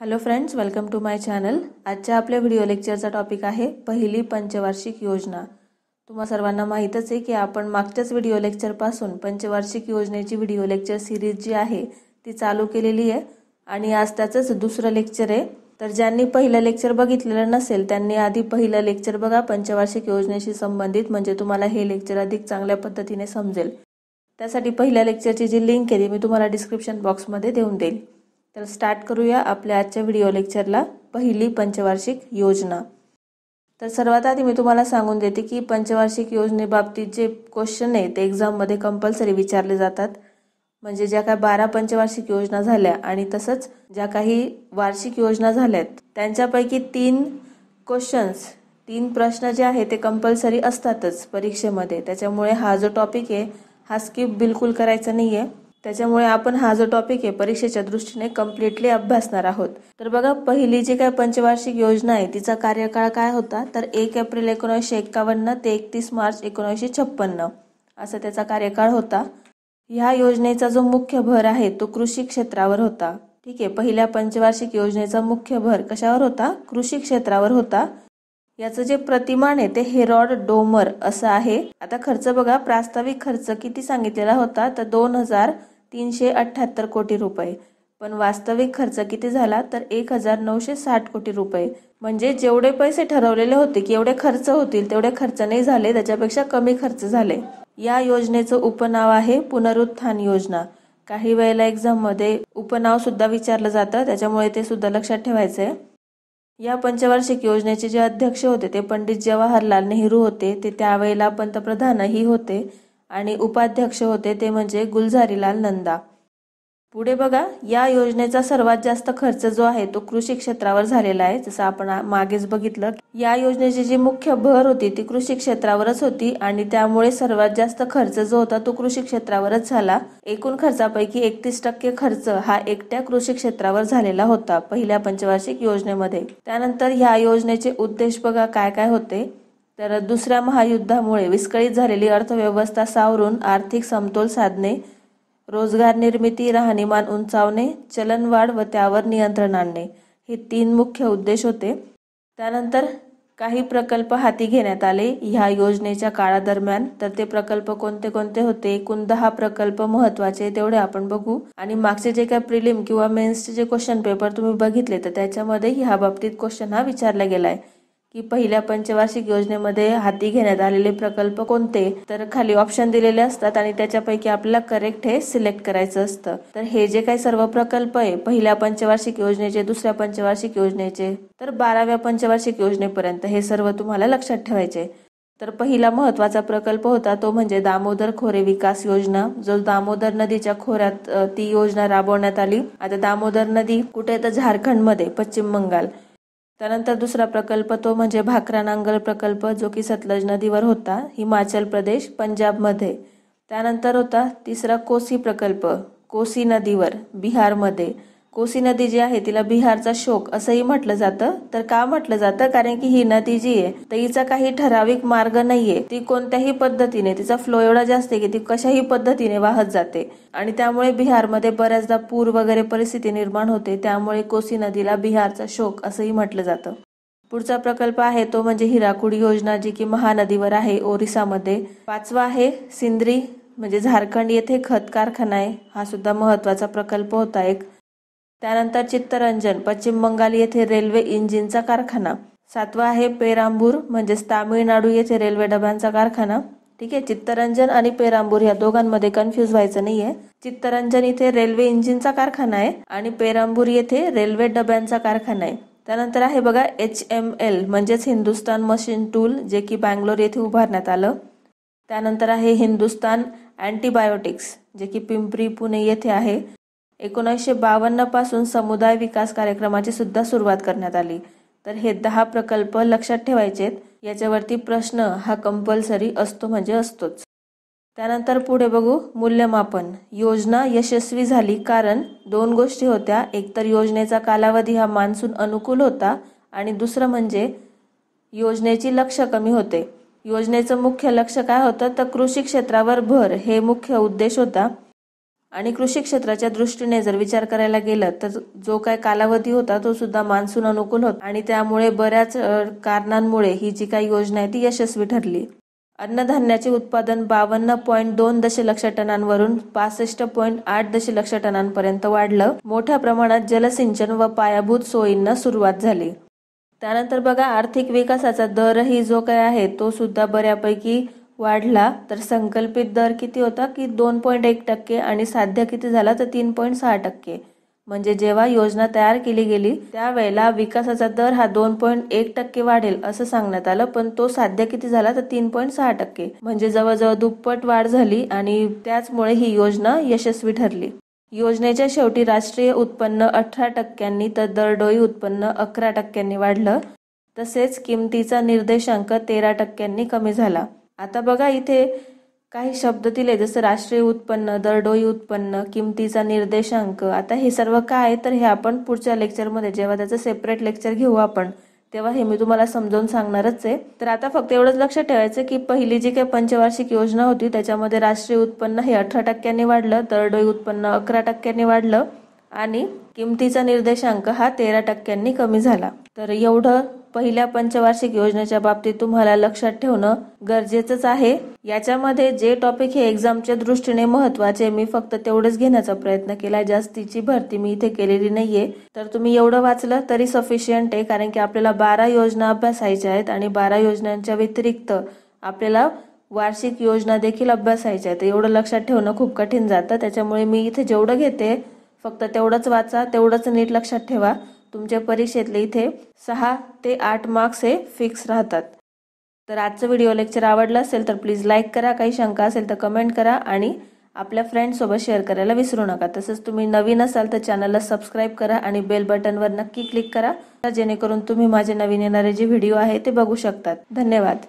Hello friends welcome to my channel आजच्या आपल्या video लेक्चरचा टॉपिक आहे पहिली पंचवार्षिक योजना. तुम्हा सर्वांना माहीतच आहे की आपण मागच्याच व्हिडिओ लेक्चरपासून पंचवार्षिक योजनेची व्हिडिओ लेक्चर सिरीज जी आहे ती चालू केलेली आहे. आणि आज त्याचंच दुसरं लेक्चर आहे. तर ज्यांनी पहिलं लेक्चर बघितलेलं नसेल त्यांनी आधी पहिलं लेक्चर बघा पंचवार्षिक योजनेशी संबंधित म्हणजे तुम्हाला हे लेक्चर अधिक चांगल्या पद्धतीने समजेल. त्यासाठी पहिल्या लेक्चरची जी लिंक आहे ती मी तुम्हाला डिस्क्रिप्शन बॉक्समध्ये देऊन देईल. तर स्टार्ट करूया आपल्या आजच्या व्हिडिओ लेक्चरला पहिली पंचवार्षिक योजना. तर सर्वात आधी मी तुम्हाला सांगून देते की पंचवार्षिक योजनेबाबतीत जे क्वेश्चन आहे ते एक्झाममध्ये कंपल्सरी विचारले जातात. म्हणजे ज्या काही बारा पंचवार्षिक योजना झाल्या आणि तसंच ज्या काही वार्षिक योजना झाल्यात त्यांच्यापैकी तीन क्वेश्चन्स तीन प्रश्न जे आहे ते कंपल्सरी असतातच परीक्षेमध्ये. त्याच्यामुळे हा जो टॉपिक आहे हा स्किप बिलकुल करायचा नाही आहे त्याच्यामुळे आपण हा जो टॉपिक आहे परीक्षेच्या दृष्टीने कम्प्लिटली अभ्यासणार आहोत. तर बघा पहिली जी काय पंचवार्षिक योजना आहे तिचा कार्यकाळ काय होता? तर एक एप्रिल एकोणीसशे एक्कावन्न ते एकतीस मार्च एकोणीसशे छप्पन्न असा त्याचा कार्यकाळ होता. ह्या योजनेचा जो मुख्य भर आहे तो कृषी क्षेत्रावर होता. ठीक आहे पहिल्या पंचवार्षिक योजनेचा मुख्य भर कशावर होता? कृषी क्षेत्रावर होता. याचं जे प्रतिमान आहे ते हेरॉड डोमर असं आहे. आता खर्च बघा प्रास्ताविक खर्च किती सांगितलेला होता? तर दोन हजार तीनशे अठ्ठ्याहत्तर कोटी रुपये. पण वास्तविक खर्च किती झाला तर एक हजार नऊशे साठ कोटी रुपये. म्हणजे जेवढे पैसे ठरवलेले होते की एवढे खर्च होतील तेवढे खर्च नाही झाले त्याच्यापेक्षा कमी खर्च झाले. या योजनेचं उपनाव आहे पुनरुत्थान योजना. काही वेळेला एक्झाममध्ये उपनाव सुद्धा विचारलं जातं त्याच्यामुळे ते सुद्धा लक्षात ठेवायचं आहे या पंचवार्षिक योजनेचे जे अध्यक्ष होते ते पंडित जवाहरलाल नेहरू होते. ते त्यावेळेला पंतप्रधानही होते. आणि उपाध्यक्ष होते ते म्हणजे गुलझारीलाल नंदा. पुढे बघा या योजनेचा सर्वात जास्त खर्च जो आहे तो कृषी क्षेत्रावर झालेला आहे. जसं आपण मागेच बघितलं या योजनेची जी मुख्य भर होती ती कृषी क्षेत्रावरच होती आणि त्यामुळे सर्वात जास्त खर्च जो होता तो कृषी क्षेत्रावरच झाला. एकूण खर्चापैकी एकतीस टक्के खर्च हा एकट्या कृषी क्षेत्रावर झालेला होता पहिल्या पंचवार्षिक योजनेमध्ये. त्यानंतर ह्या योजनेचे उद्देश बघा काय काय होते? तर दुसऱ्या महायुद्धामुळे विस्कळीत झालेली अर्थव्यवस्था सावरून आर्थिक समतोल साधणे रोजगार निर्मिती राहणीमान उंचावणे चलनवाढ व त्यावर नियंत्रण आणणे हे तीन मुख्य उद्देश होते. त्यानंतर काही प्रकल्प हाती घेण्यात आले. ह्या योजनेच्या काळादरम्यान तर ते प्रकल्प कोणते कोणते होते? एकूण दहा प्रकल्प महत्त्वाचे तेवढे आपण बघू. आणि मागचे जे काही प्रिलिम किंवा मेन्सचे जे क्वेश्चन पेपर तुम्ही बघितले तर त्याच्यामध्ये ह्या बाबतीत क्वेश्चन हा विचारला गेलाय. की पहिल्या पंचवार्षिक योजनेमध्ये हाती घेण्यात आलेले प्रकल्प कोणते? तर खाली ऑप्शन दिलेले असतात आणि त्याच्यापैकी आपल्याला करेक्ट हे सिलेक्ट करायचं असतं. तर हे जे काही सर्व प्रकल्प आहे पहिल्या पंचवार्षिक योजनेचे दुसऱ्या पंचवार्षिक योजनेचे तर बाराव्या पंचवार्षिक योजनेपर्यंत हे सर्व तुम्हाला लक्षात ठेवायचे तर पहिला महत्त्वाचा प्रकल्प होता तो म्हणजे दामोदर खोरे विकास योजना. जो दामोदर नदीच्या खोऱ्यात ती योजना राबवण्यात आली. आता दामोदर नदी कुठे तर झारखंडमध्ये पश्चिम बंगाल. त्यानंतर दुसरा प्रकल्प तो म्हणजे भाकरा नांगल प्रकल्प जो की सतलज नदीवर होता हिमाचल प्रदेश पंजाबमध्ये. त्यानंतर होता तिसरा कोसी प्रकल्प कोसी नदीवर बिहारमध्ये. कोसी नदी जी आहे तिला बिहारचा शोक असंही म्हटलं जातं. तर का म्हटलं जातं? कारण की ही नदी जी आहे तर हिचा काही ठराविक मार्ग नाहीये. ती कोणत्याही पद्धतीने तिचा फ्लो एवढा जास्त आहे की ती कशाही पद्धतीने वाहत जाते. आणि त्यामुळे बिहारमध्ये बऱ्याचदा पूर वगैरे परिस्थिती निर्माण होते. त्यामुळे कोसी नदीला बिहारचा शोक असंही म्हटलं जातं. पुढचा प्रकल्प आहे तो म्हणजे हिराकुडी योजना जी की महानदीवर आहे ओरिसामध्ये. पाचवा आहे सिंद्री म्हणजे झारखंड येथे खत कारखाना आहे. हा सुद्धा महत्त्वाचा प्रकल्प होता एक. त्यानंतर चित्तरंजन पश्चिम बंगाल येथे रेल्वे इंजिनचा कारखाना सातवा आहे पेरांबूर म्हणजेच तामिळनाडू येथे रेल्वे डब्यांचा कारखाना. ठीक आहे चित्तरंजन आणि पेरांबूर या दोघांमध्ये कन्फ्युज व्हायचं नाहीये. चित्तरंजन इथे रेल्वे इंजिनचा कारखाना आहे आणि पेरांबूर येथे रेल्वे डब्यांचा कारखाना आहे. त्यानंतर आहे बघा एच एम एल म्हणजेच हिंदुस्तान मशीन टूल जे की बँगलोर येथे उभारण्यात आलं. त्यानंतर आहे हिंदुस्तान अँटीबायोटिक्स जे की पिंपरी पुणे येथे आहे. एकोणीसशे बावन्नपासून समुदाय विकास कार्यक्रमाची सुद्धा सुरुवात करण्यात आली. तर हे दहा प्रकल्प लक्षात ठेवायचेत याच्यावरती प्रश्न हा कंपल्सरी असतो म्हणजे असतोच. त्यानंतर पुढे बघू मूल्यमापन. योजना यशस्वी झाली कारण दोन गोष्टी होत्या. एकतर योजनेचा कालावधी हा मान्सून अनुकूल होता आणि दुसरं म्हणजे योजनेची लक्ष कमी होते. योजनेचं मुख्य लक्ष काय होतं? तर कृषी क्षेत्रावर भर. हे मुख्य उद्देश होता. आणि कृषी क्षेत्राच्या दृष्टीने जर विचार करायला गेलं तर जो काय कालावधी होता तो सुद्धा मान्सून अनुकूल होता. आणि त्यामुळे बऱ्याच कारणांमुळे ही जी काही योजना आहे ती यशस्वी ठरली. अन्नधान्याचे उत्पादन बावन्न पॉईंट दोन दशलक्ष टनांवरून पासष्ट पॉईंट आठ दशलक्ष टनांपर्यंत वाढलं. मोठ्या प्रमाणात जलसिंचन व पायाभूत सोयींना सुरुवात झाली. त्यानंतर बघा आर्थिक विकासाचा दरही जो काय आहे तो सुद्धा बऱ्यापैकी वाढला तर संकल्पित दर किती होता की दोन पॉईंट एक टक्के आणि साध्य किती झाला तर तीन पॉईंट सहा टक्के. म्हणजे जेव्हा योजना तयार केली गेली त्यावेळेला विकासाचा दर हा दोन पॉईंट एक टक्के वाढेल असं सांगण्यात आलं पण तो साध्य किती झाला तर तीन पॉईंट सहा टक्के. म्हणजे जवळजवळ दुप्पट वाढ झाली आणि त्याचमुळे ही योजना यशस्वी ठरली. योजनेच्या शेवटी राष्ट्रीय उत्पन्न अठरा टक्क्यांनी तर दरडोई उत्पन्न अकरा टक्क्यांनी वाढलं. तसेच किमतीचा निर्देशांक तेरा टक्क्यांनी कमी झाला. आता बघा इथे काही शब्द दिले जसं राष्ट्रीय उत्पन्न दरडोई उत्पन्न किमतीचा निर्देशांक. आता हे सर्व काय तर हे आपण पुढच्या लेक्चरमध्ये जेव्हा त्याचं सेपरेट लेक्चर घेऊ आपण तेव्हा हे मी तुम्हाला समजावून सांगणारच आहे. तर आता फक्त एवढंच लक्षात ठेवायचं की पहिली जी काही पंचवार्षिक योजना होती त्याच्यामध्ये राष्ट्रीय उत्पन्न हे अठरा टक्क्यांनी वाढलं दरडोई उत्पन्न अकरा टक्क्यांनी वाढलं. आणि किमतीचा निर्देशांक हा तेरा टक्क्यांनी कमी झाला. तर एवढं पहिल्या पंचवार्षिक योजनेच्या बाबतीत तुम्हाला लक्षात ठेवणं गरजेचंच आहे. याच्यामध्ये जे टॉपिक हे एक्झामच्या दृष्टीने महत्त्वाचे मी फक्त तेवढंच घेण्याचा प्रयत्न केला. जास्तीची भरती मी इथे केलेली नाहीये. तर तुम्ही एवढं वाचलं तरी सफिशियंट आहे कारण की आपल्याला बारा योजना अभ्यासायच्या आहेत आणि बारा योजनांच्या व्यतिरिक्त आपल्याला वार्षिक योजना देखील अभ्यासायच्या आहेत. एवढं लक्षात ठेवणं खूप कठीण जातं. त्याच्यामुळे मी इथे जेवढं घेते फक्त तेवढंच वाचा तेवढंच नीट लक्षात ठेवा. तुमच्या परीक्षेतले इथे सहा ते आठ मार्क्स हे फिक्स राहतात. तर आजचं व्हिडिओ लेक्चर आवडलं असेल तर प्लीज लाईक करा. काही शंका असेल तर कमेंट करा आणि आपल्या फ्रेंडसोबत शेअर करायला विसरू नका. तसंच तुम्ही नवीन असाल तर चॅनलला सबस्क्राईब करा आणि बेल बटनवर नक्की क्लिक करा. जेणेकरून तुम्ही माझे नवीन येणारे जे व्हिडिओ आहे ते बघू शकतात. धन्यवाद.